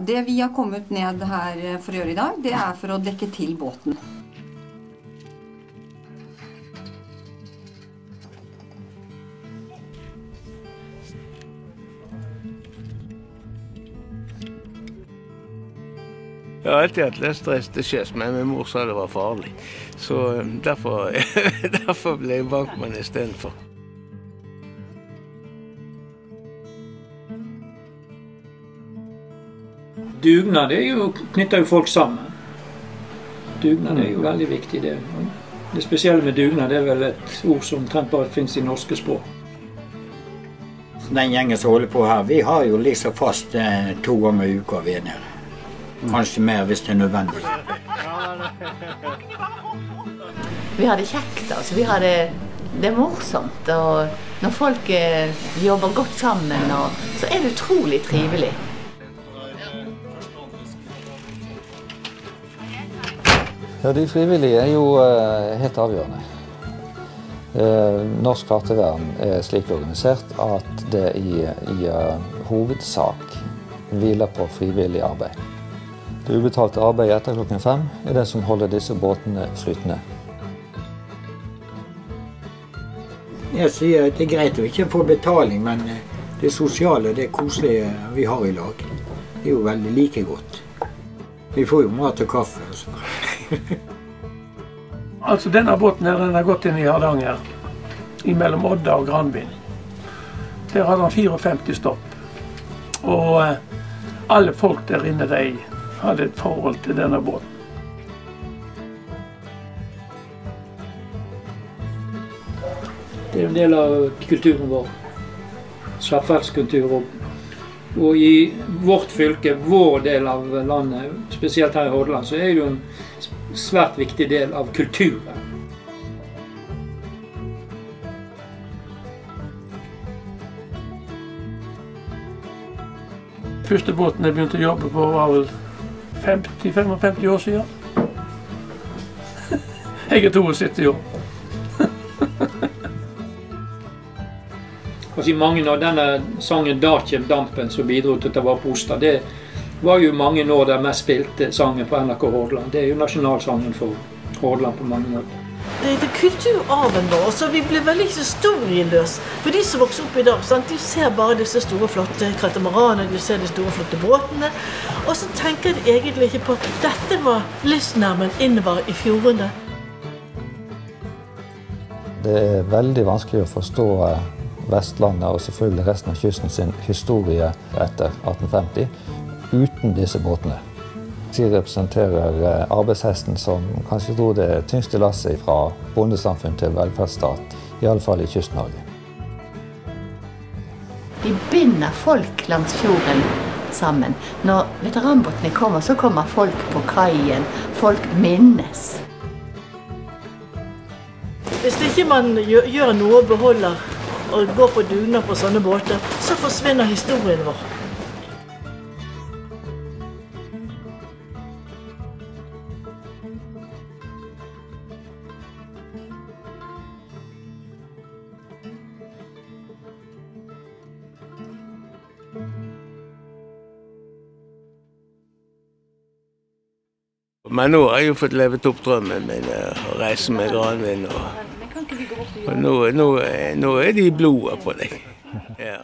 Det vi har kommet ned her for å gjøre i dag, det er for å dekke til båten. Jeg har alltid hatt litt stress til sjøs, men min mor sa det var farlig. Så eh, derfor, derfor ble jeg bankmann istedenfor. Dugnad er jo, knytter jo folk sammen. Dugnad er jo veldig viktig. Det, det spesielle med dugnad er vel et ord som omtrent bare finnes i norske språk. Den gjengen som holder på her, vi har jo liksom fast eh, to ganger i uka vi er nede. Kanskje mer hvis det er nødvendig. Vi har det kjekt, altså. Vi har det, det er morsomt. Og når folk eh, jobber godt sammen, og, så er det utrolig trivelig. Ja, De frivillige er jo eh, helt avgjørende. Eh, Norsk fartøyvern er slik organisert at det i, i eh, hovedsak hviler på frivillig arbeid. Det ubetalte arbeidet etter klokken fem er det som holder disse båtene flytende. Jeg sier at det er greit å ikke få betaling, men det sosiale det koselige vi har i lag, det er jo veldig like godt. Vi får jo mat og kaffe. og sånn. Altså Denne båten her, den har gått inn i Hardanger mellom Odda og Granvin. Der hadde han 54 stopp. Og eh, alle folk der inne de hadde et forhold til denne båten. Det er en del av kulturen vår. Slagferdskultur. Og, i vårt fylke, vår del av landet, spesielt her i Hordaland, så er det jo en svært viktig del av kulturen. Første båten jeg begynte å jobbe på, var vel 50-55 år siden. Jeg er 72 år. Altså, I mange av denne sangen 'Da kjem dampen' som bidro til å ta vare på Osta, det var jo mange år den mest spilte sangen på NRK Hordaland. Det er jo nasjonalsangen for Hordaland på mange måter. Det er kulturarven vår, så vi blir veldig historieløse. For de som vokser opp i dag, sant? de ser bare disse store, flotte katamaranene, de ser de store, flotte båtene. Og så tenker de egentlig ikke på at dette var livsnerven innover i fjordene. Det er veldig vanskelig å forstå eh, Vestlandet og selvfølgelig resten av kysten sin historie etter 1850 uten disse båtene. De representerer eh, arbeidshesten som kanskje dro det tyngste lasset fra bondesamfunn til velferdsstat, iallfall i Kyst-Norge. Vi binder folk langs fjorden sammen. Når veteranbåtene kommer, så kommer folk på kaien. Folk minnes. Hvis ikke man gjør noe og beholder og går på dugnad på sånne båter, så forsvinner historien vår. Men nå har jeg jo fått levet opp drømmen min, og å reise med Granvin. Og, og nå, nå, nå er de i blodet på deg. Ja.